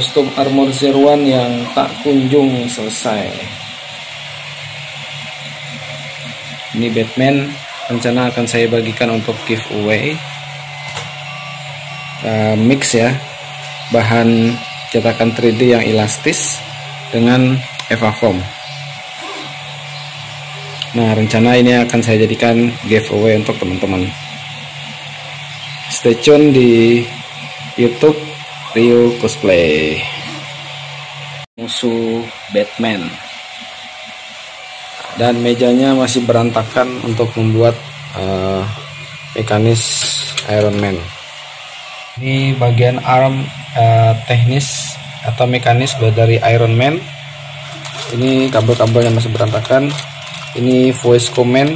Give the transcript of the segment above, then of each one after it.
kostum armor zero one yang tak kunjung selesai. Ini Batman rencana akan saya bagikan untuk giveaway. Uh, mix ya bahan cetakan 3D yang elastis dengan Eva Foam. Nah rencana ini akan saya jadikan giveaway untuk teman-teman. Stay tune di YouTube Rio Cosplay. Musuh Batman. Dan mejanya masih berantakan untuk membuat uh, mekanis Iron Man. Ini bagian arm uh, teknis atau mekanis dari Iron Man. Ini kabel-kabelnya masih berantakan. Ini voice command.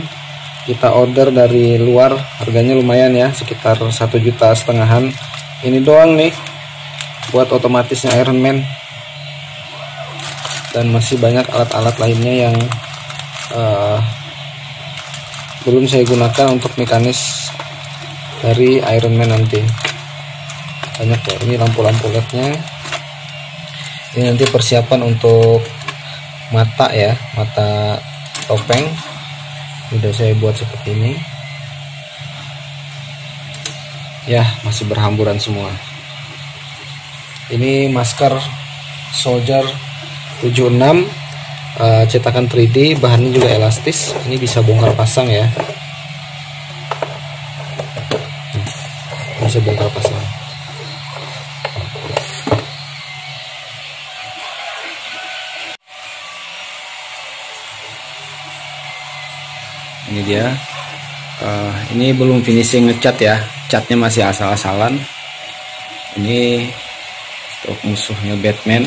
Kita order dari luar harganya lumayan ya sekitar satu juta setengahan. Ini doang nih buat otomatisnya Iron Man. Dan masih banyak alat-alat lainnya yang uh, belum saya gunakan untuk mekanis dari Iron Man nanti. Banyak ya ini lampu-lampu lednya. Ini nanti persiapan untuk mata ya mata topeng. Sudah saya buat seperti ini. Ya masih berhamburan semua ini masker soldier 76 uh, cetakan 3D bahannya juga elastis. Ini bisa bongkar pasang ya. Bisa bongkar pasang. Ini dia. Uh, ini belum finishing ngecat ya. Catnya masih asal-asalan. Ini untuk musuhnya Batman.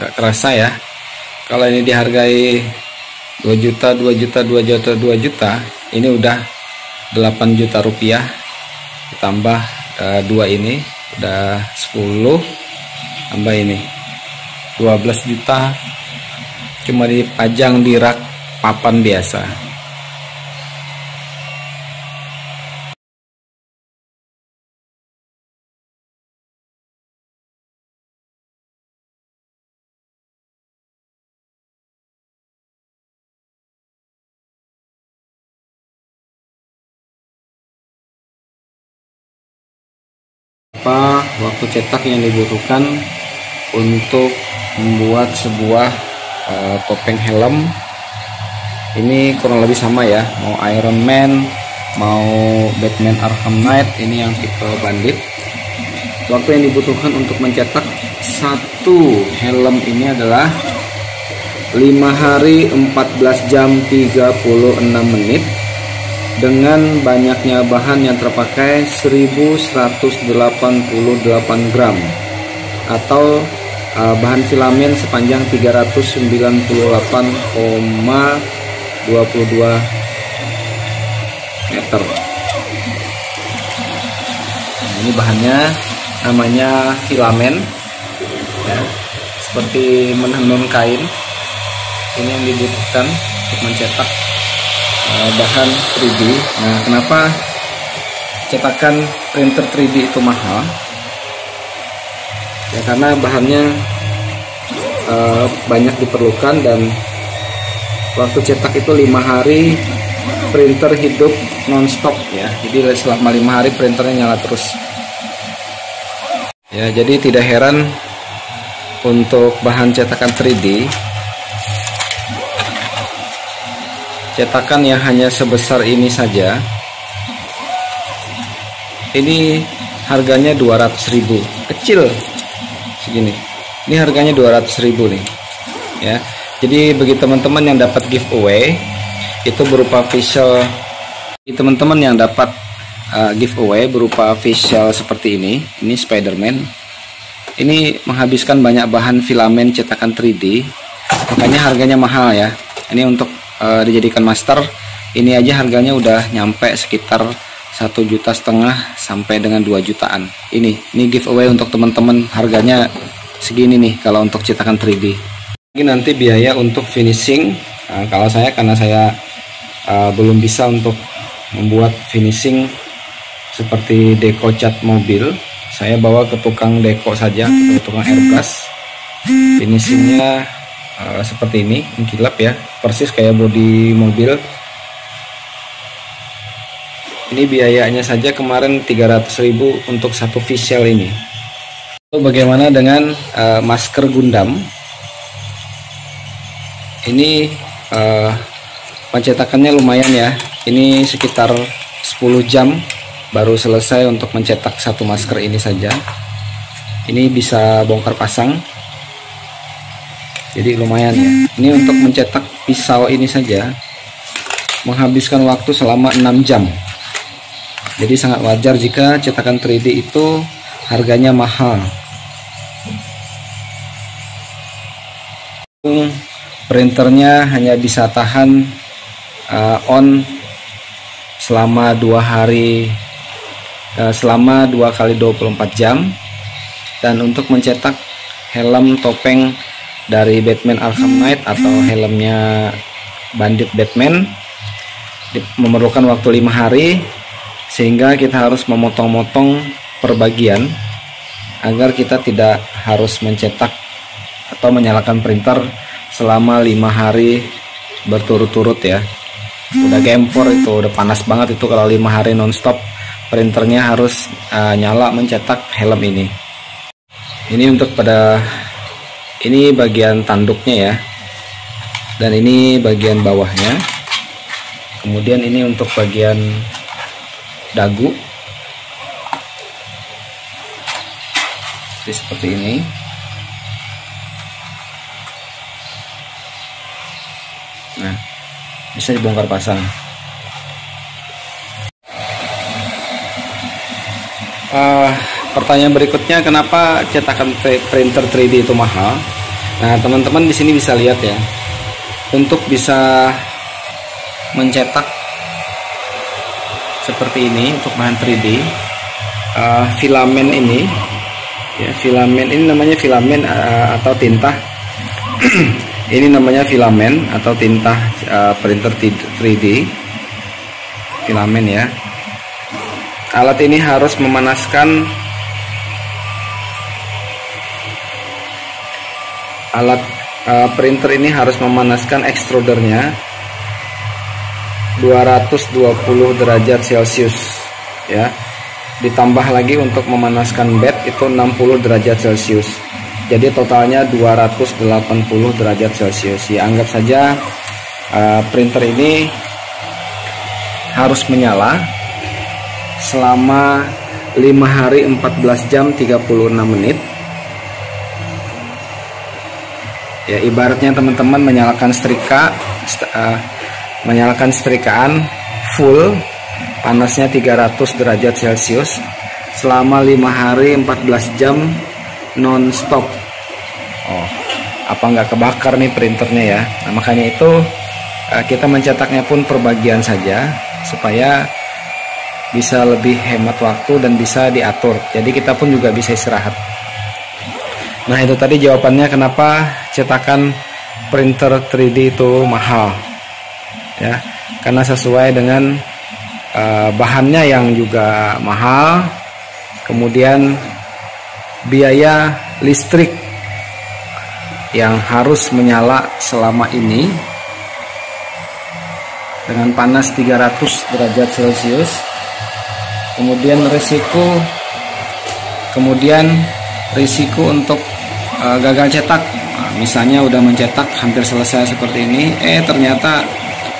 Gak kerasa ya kalau ini dihargai 2 juta 2 juta 2 juta 2 juta ini udah 8 juta rupiah. Ditambah uh, ini udah 10 tambah ini 12 juta. Cuma dipajang di rak papan biasa apa waktu cetak yang dibutuhkan untuk membuat sebuah uh, topeng helm. Ini kurang lebih sama ya mau Iron Man mau Batman Arkham Knight ini yang tipe bandit. Waktu yang dibutuhkan untuk mencetak satu helm ini adalah 5 hari 14 jam 36 menit dengan banyaknya bahan yang terpakai 1188 gram atau uh, bahan filamen sepanjang 398,22 meter. Ini bahannya namanya filamen ya, seperti menenun kain ini yang dibutuhkan untuk mencetak Eh, bahan 3D. Nah, kenapa cetakan printer 3D itu mahal? Ya karena bahannya uh, banyak diperlukan dan waktu cetak itu lima hari printer hidup nonstop ya. Jadi selama lima hari printernya nyala terus. Ya, jadi tidak heran untuk bahan cetakan 3D cetakan yang hanya sebesar ini saja. Ini harganya 200.000 kecil. Segini. Ini harganya 200.000 nih. Ya. Jadi bagi teman-teman yang dapat giveaway itu berupa visual. Teman-teman yang dapat uh, giveaway berupa visual seperti ini ini Spiderman. Ini menghabiskan banyak bahan filamen cetakan 3D makanya harganya mahal ya. Ini untuk uh, dijadikan master ini aja harganya udah nyampe sekitar satu juta setengah sampai dengan 2 jutaan. Ini ini giveaway untuk teman-teman harganya segini nih kalau untuk cetakan 3D ini nanti biaya untuk finishing nah, kalau saya karena saya uh, belum bisa untuk membuat finishing seperti deko cat mobil saya bawa ke tukang deko saja ke tukang airbrush. Finishingnya uh, seperti ini mengkilap ya. Persis kayak bodi mobil. Ini biayanya saja kemarin 300.000 untuk satu facial ini. Lalu bagaimana dengan uh, masker Gundam? Ini uh, pencetakannya lumayan ya. Ini sekitar 10 jam baru selesai untuk mencetak satu masker ini saja. Ini bisa bongkar pasang jadi lumayan ya. Ini untuk mencetak pisau ini saja menghabiskan waktu selama 6 jam. Jadi sangat wajar jika cetakan 3D itu harganya mahal. Printernya hanya bisa tahan uh, on selama dua hari uh, selama dua kali 24 jam. Dan untuk mencetak helm topeng dari Batman Arkham Knight atau helmnya Bandit Batman. Memerlukan waktu lima hari sehingga kita harus memotong-motong per bagian agar kita tidak harus mencetak atau menyalakan printer selama lima hari berturut-turut ya. Udah gempor itu udah panas banget itu kalau lima hari nonstop printernya harus uh, nyala mencetak helm ini. Ini untuk pada ini bagian tanduknya ya. Dan ini bagian bawahnya. Kemudian ini untuk bagian dagu. Seperti ini. Nah bisa dibongkar pasang. Uh, pertanyaan berikutnya kenapa cetakan printer 3D itu mahal? Nah teman-teman di sini bisa lihat ya. Untuk bisa mencetak seperti ini untuk bahan 3D uh, eh, filamen ini ya filamen ini namanya filamen uh, atau tinta ini namanya filamen atau tinta uh, printer 3D filamen ya. Alat ini harus memanaskan alat uh, printer ini harus memanaskan extrudernya 220 derajat celcius ya. Ditambah lagi untuk memanaskan bed itu 60 derajat celcius. Jadi totalnya 280 derajat celcius. Ya anggap saja uh, printer ini harus menyala selama 5 hari 14 jam 36 menit ya ibaratnya teman-teman menyalakan setrika uh, menyalakan setrikaan full panasnya 300 derajat celcius selama 5 hari 14 jam non-stop. Oh apa nggak kebakar nih printernya ya? Nah, makanya itu uh, kita mencetaknya pun perbagian saja supaya bisa lebih hemat waktu dan bisa diatur. Jadi kita pun juga bisa istirahat nah itu tadi jawabannya kenapa cetakan printer 3D itu mahal. Ya karena sesuai dengan uh, bahannya yang juga mahal. Kemudian biaya listrik yang harus menyala selama ini dengan panas 300 derajat celcius. Kemudian risiko kemudian risiko untuk uh, gagal cetak. Nah, misalnya udah mencetak hampir selesai seperti ini eh ternyata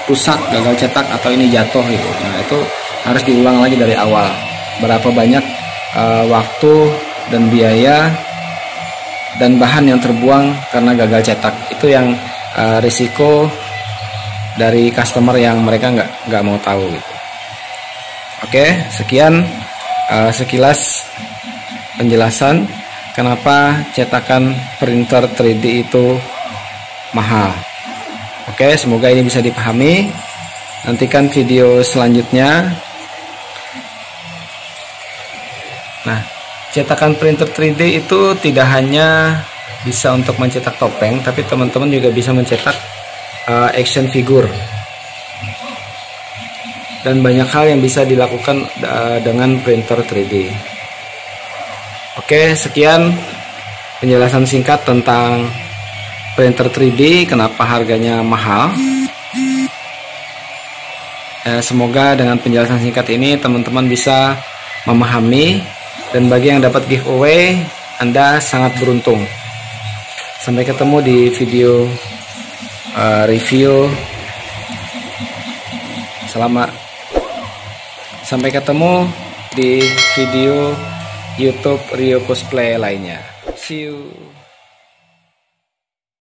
rusak gagal cetak atau ini jatuh gitu. Nah itu harus diulang lagi dari awal. Berapa banyak uh, waktu dan biaya dan bahan yang terbuang karena gagal cetak. Itu yang uh, risiko dari customer yang mereka nggak nggak mau tahu gitu. Oke, sekian uh, sekilas penjelasan kenapa cetakan printer 3D itu mahal. Oke, semoga ini bisa dipahami. Nantikan video selanjutnya. Nah, cetakan printer 3D itu tidak hanya bisa untuk mencetak topeng tapi teman-teman juga bisa mencetak uh, action figure dan banyak hal yang bisa dilakukan uh, dengan printer 3D. Oke, sekian penjelasan singkat tentang printer 3D, kenapa harganya mahal. Eh, semoga dengan penjelasan singkat ini teman-teman bisa memahami dan bagi yang dapat giveaway, Anda sangat beruntung. Sampai ketemu di video uh, review. Selamat. Sampai ketemu di video YouTube Rio Cosplay lainnya. See you.